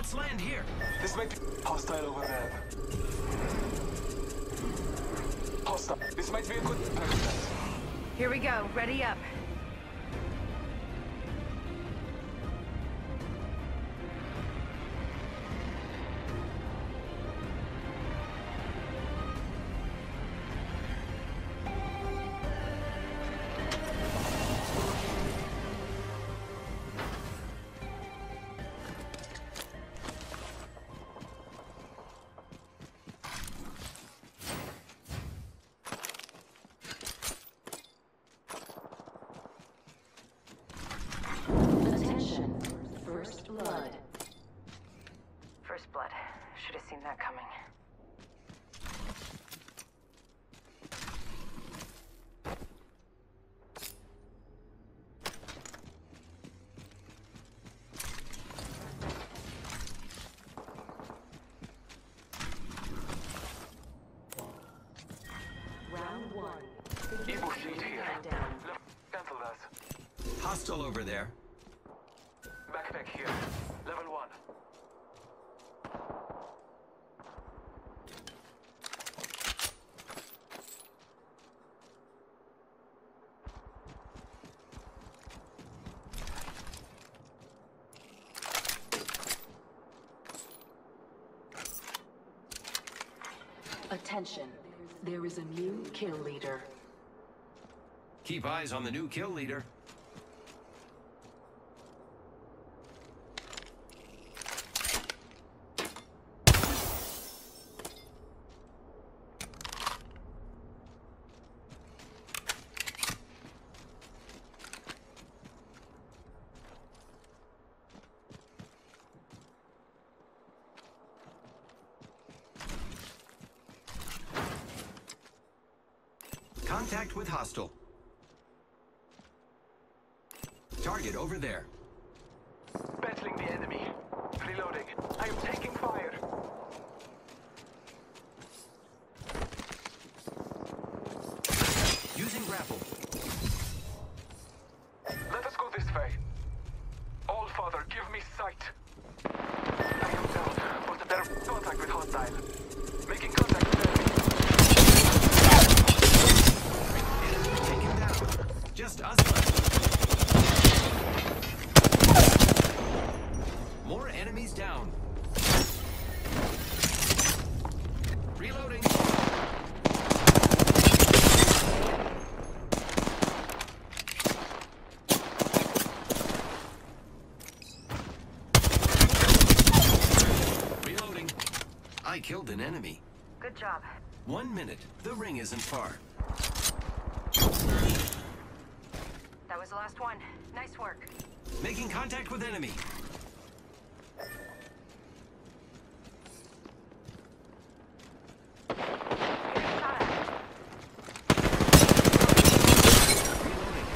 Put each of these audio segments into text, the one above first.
Let's land here. This might be hostile over there. Hostile. This might be a good. Here we go. Ready up. Should have seen that coming. Round one. Evo shield here. Countdown. Look, cancel that. Hostile over there. Backpack here. Level one. Attention. There is a new kill leader. Keep eyes on the new kill leader. Contact with hostile. Target over there. Battling the enemy. Reloading. I am taking fire. Using grapple. Let us go this way. All Father, give me sight. I am down, but there is contact with hostile. Making contact with enemy. Take him down. Just us left. More enemies down. Reloading. Reloading. I killed an enemy. Good job. One minute. The ring isn't far. That was the last one. Nice work. Making contact with enemy. Shot at. Reloading.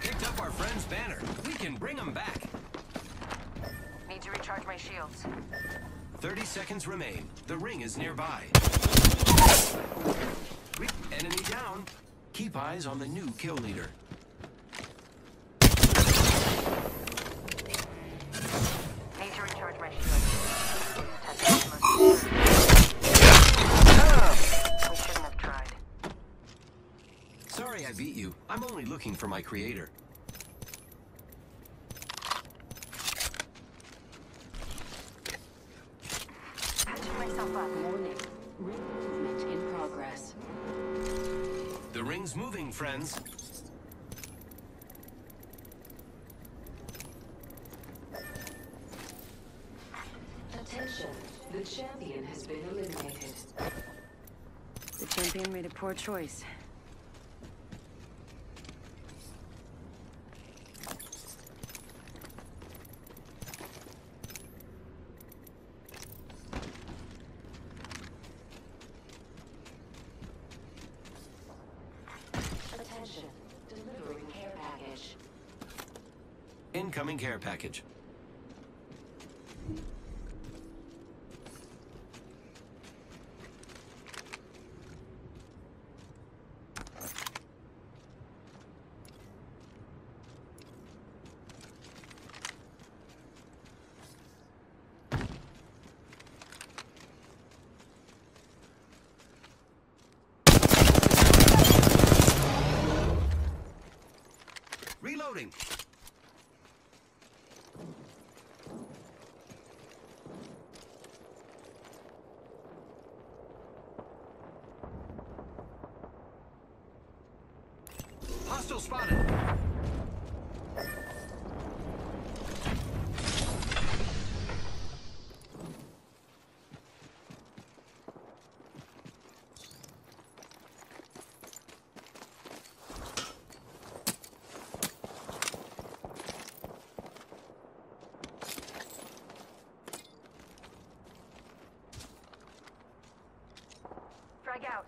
Picked up our friend's banner. We can bring him back. Need to recharge my shields. 30 seconds remain. The ring is nearby. Enemy down. Keep eyes on the new kill leader. Need to recharge my shields. Testing ah! We shouldn't have tried. Sorry I beat you. I'm only looking for my creator. Patching myself up. Warning. Ring movement in progress. The ring's moving, friends. Attention. The champion has been eliminated. The champion made a poor choice. Incoming care package. Spotted. Frag out.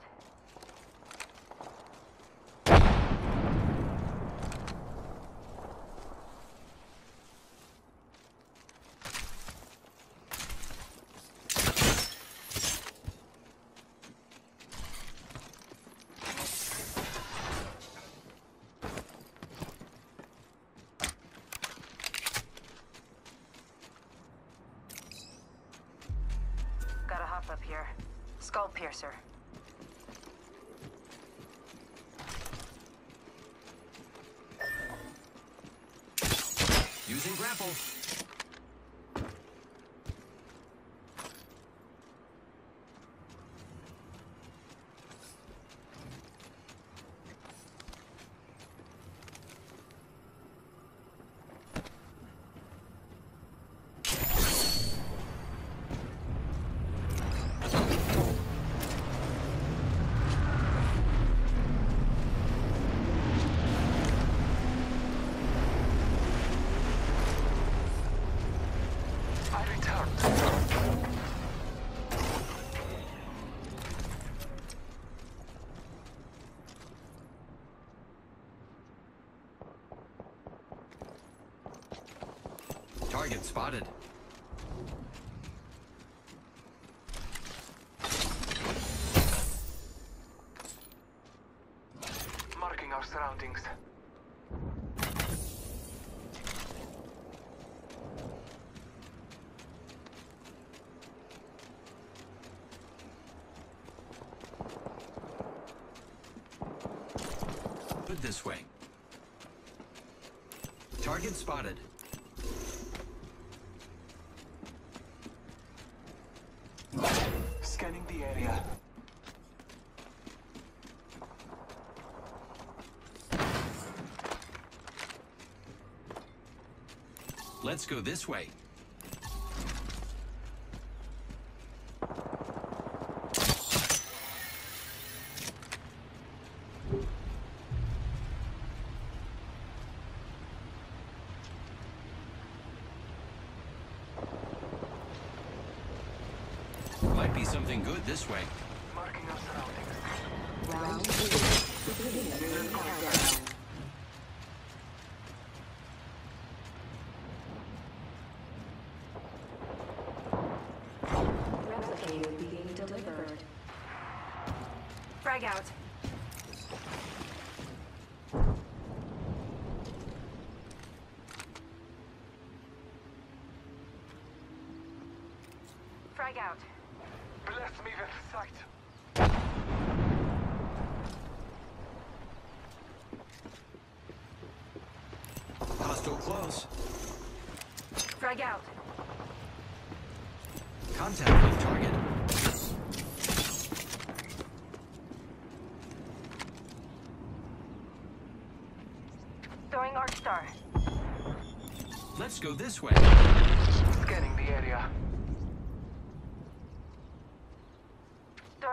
Gotta hop up here. Skull piercer. Using grapple. I returned. Target spotted. Marking our surroundings. Put this way. Target spotted. Let's go this way. Might be something good this way. Marking our surroundings. Round two. Beginning countdown. Replicator being delivered. Frag out. Frag out. Bless me with sight. Hostile close. Frag out. Contact with target. Throwing Arc Star. Let's go this way.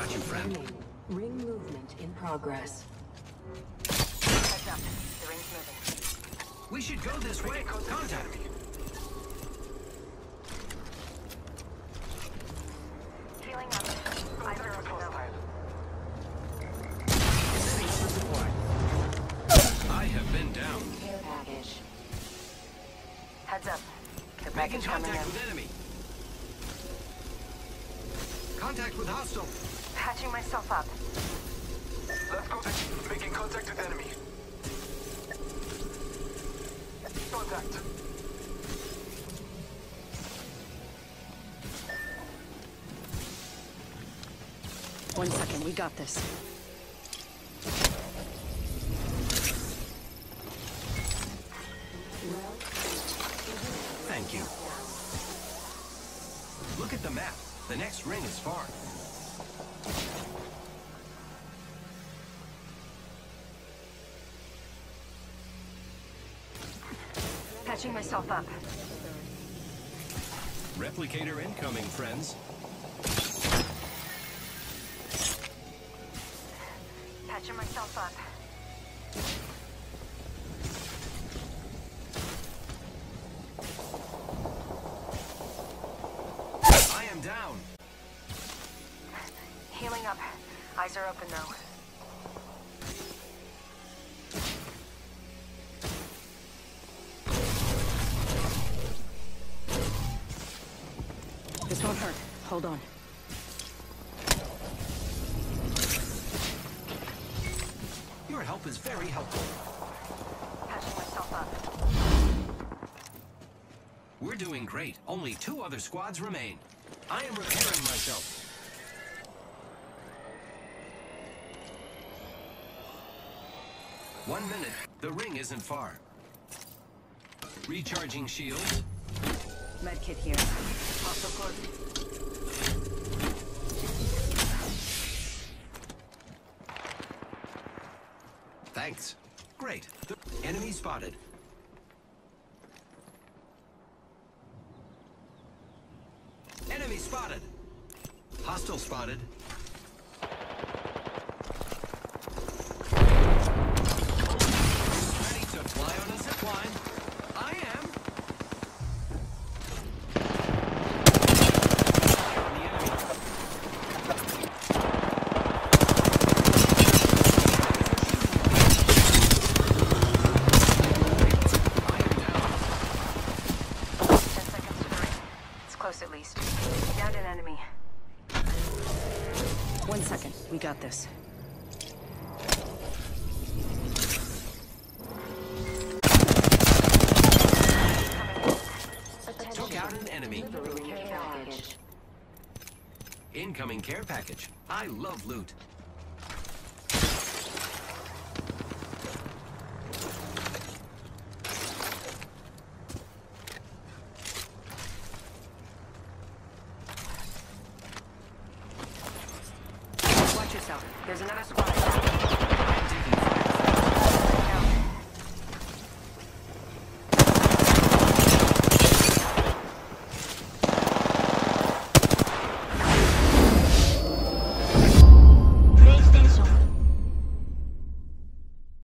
got you, friend. Ring movement in progress. Heads up. The ring's moving. We should go this way. Contact. Healing up. Eyes are open. I have been down. Care package. Heads up. The Making package coming contact with enemy. Contact with hostile. Patching myself up. let's go. Making contact with enemy. Contact. One second. We got this. Thank you. Look at the map. The next ring is far. Patching myself up. Replicator incoming, friends. Patching myself up. I am down. Healing up. Eyes are open though. Hold on. Your help is very helpful. Patching myself up. We're doing great. Only two other squads remain. I am repairing myself. One minute. The ring isn't far. Recharging shields. Medkit here. Hostile close. Thanks. Great. Enemy spotted. Enemy spotted. Hostile spotted. Close at least. Downed an enemy. One second. We got this. Took out an enemy. Delivering care package. Incoming care package. I love loot. There's another squad.